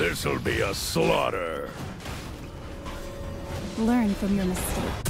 This'll be a slaughter. Learn from your mistakes.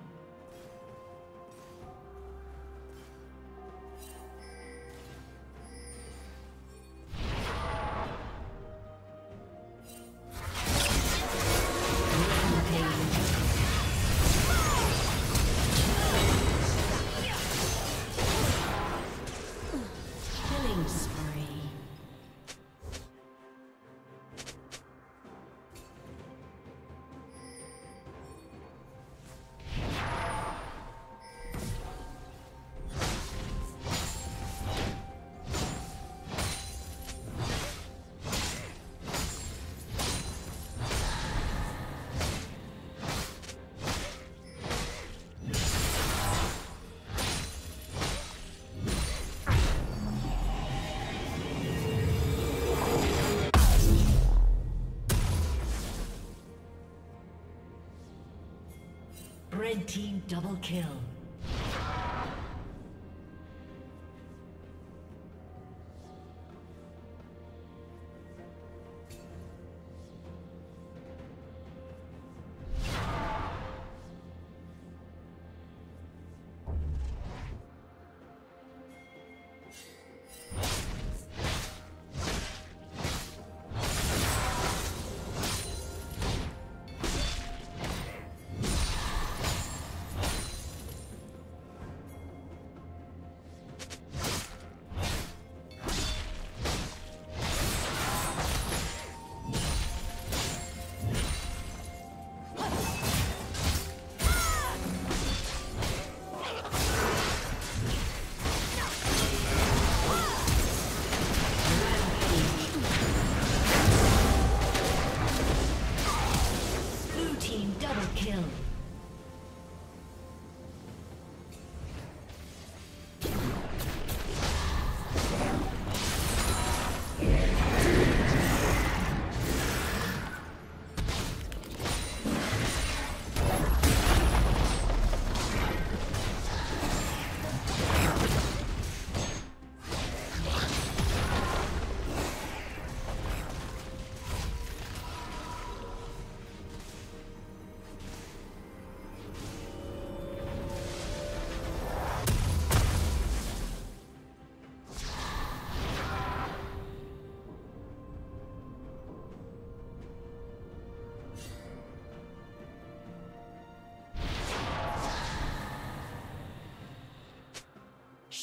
Team double kill.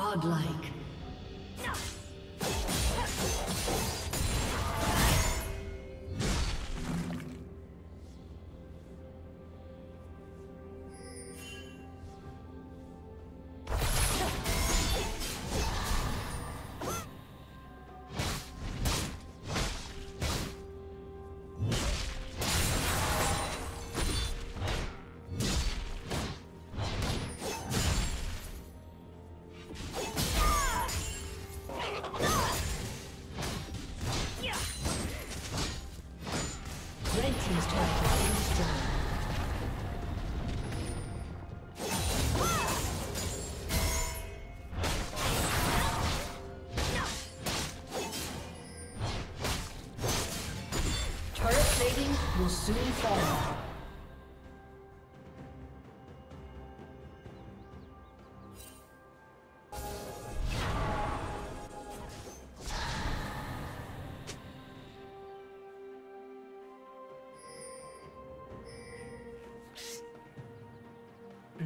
Godlike.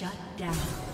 Red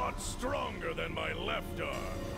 lot stronger than my left arm.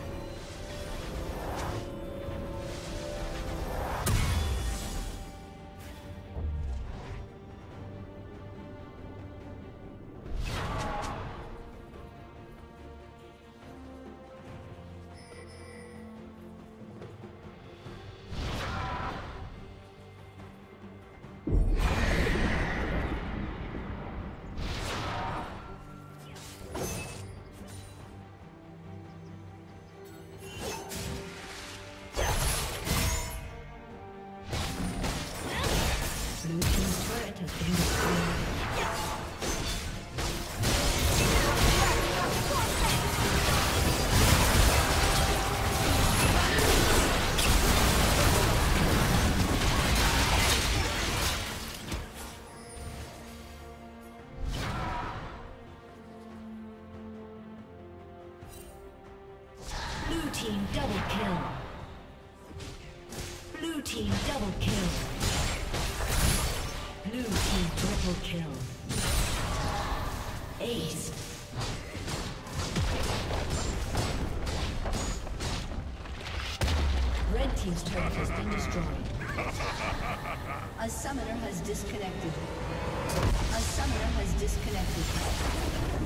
team double kill. Blue team double kill. Blue team triple kill. Ace. Red team's turret has been destroyed. A summoner has disconnected. A summoner has disconnected.